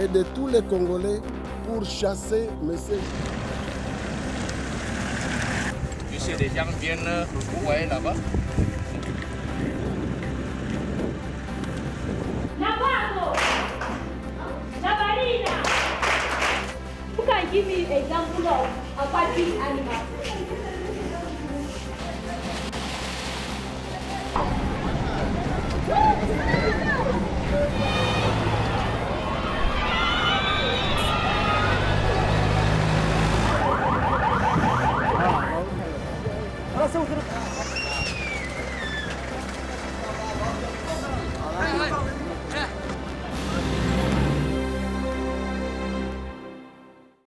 Et de tous les Congolais pour chasser Messie. Tu sais, les gens viennent, vous voyez là-bas, give me an example of a Apache animal? Wow, okay.